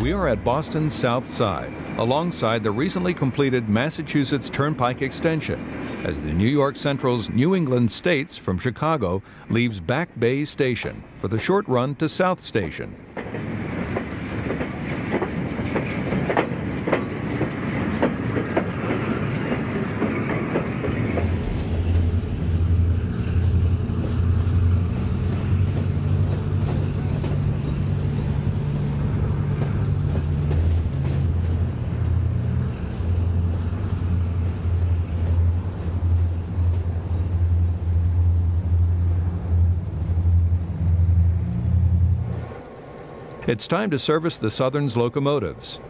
at Boston's South Side, alongside the recently completed Massachusetts Turnpike extension, as the New York Central's New England States from Chicago leaves Back Bay Station for the short run to South Station. It's time to service the Southern's locomotives.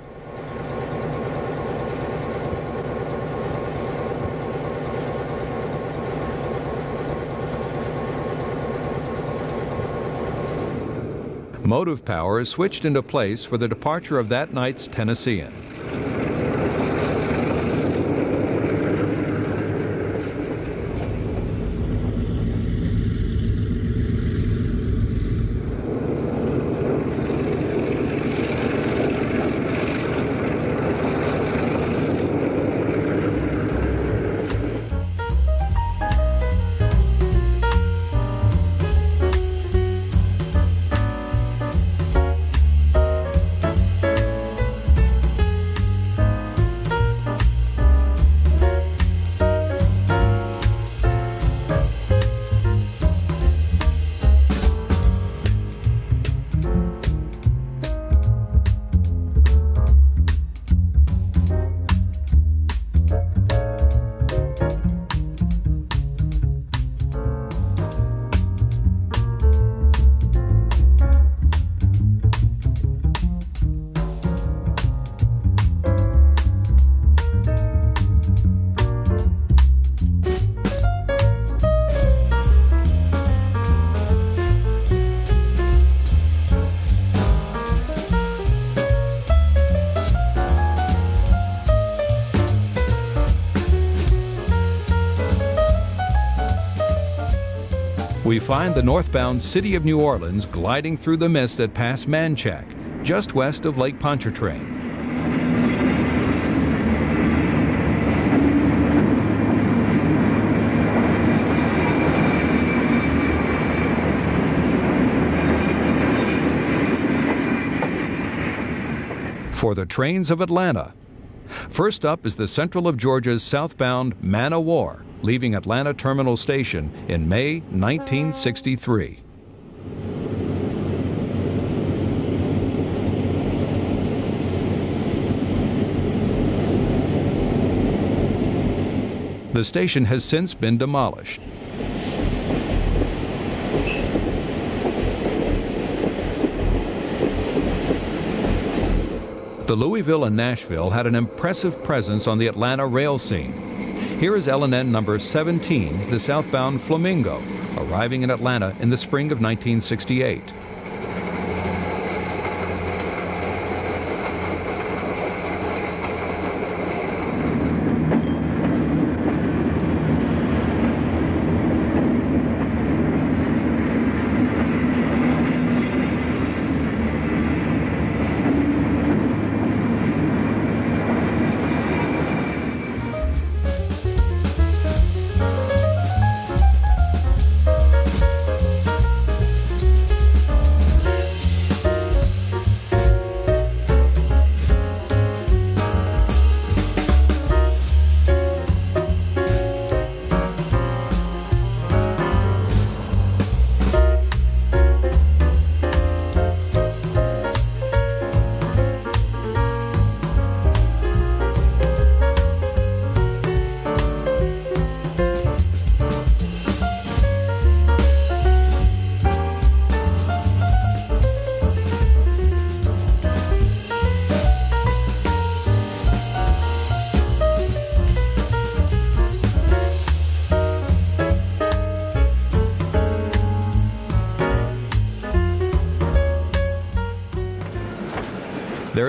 Motive power is switched into place for the departure of that night's Tennessean. We find the northbound city of New Orleans gliding through the mist at Pass Manchac, just west of Lake Pontchartrain. For the trains of Atlanta, First up is the Central of Georgia's southbound Man o' War, leaving Atlanta Terminal Station in May 1963. The station has since been demolished. The Louisville and Nashville had an impressive presence on the Atlanta rail scene. Here is L&N number 17, the southbound Flamingo, arriving in Atlanta in the spring of 1968.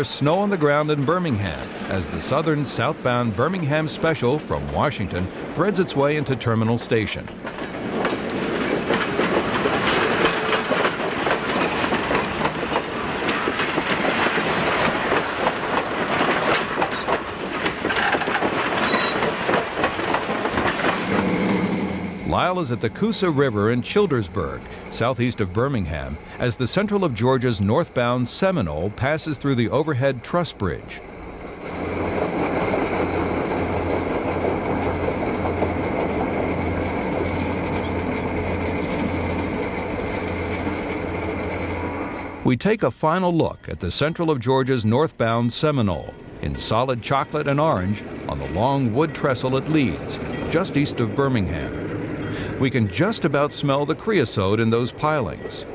There's snow on the ground in Birmingham as the southern southbound Birmingham Special from Washington threads its way into Terminal Station. Well is at the Coosa River in Childersburg, southeast of Birmingham, as the Central of Georgia's northbound Seminole passes through the overhead truss bridge. we take a final look at the Central of Georgia's northbound Seminole in solid chocolate and orange on the long wood trestle at Leeds, just east of Birmingham. We can just about smell the creosote in those pilings.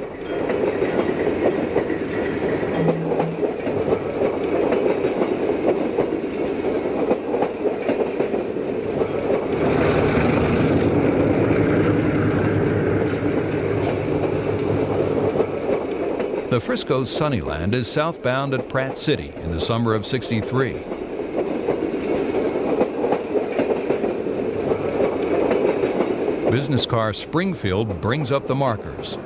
The Frisco's Sunnyland is southbound at Pratt City in the summer of 63. Business car Springfield brings up the markers.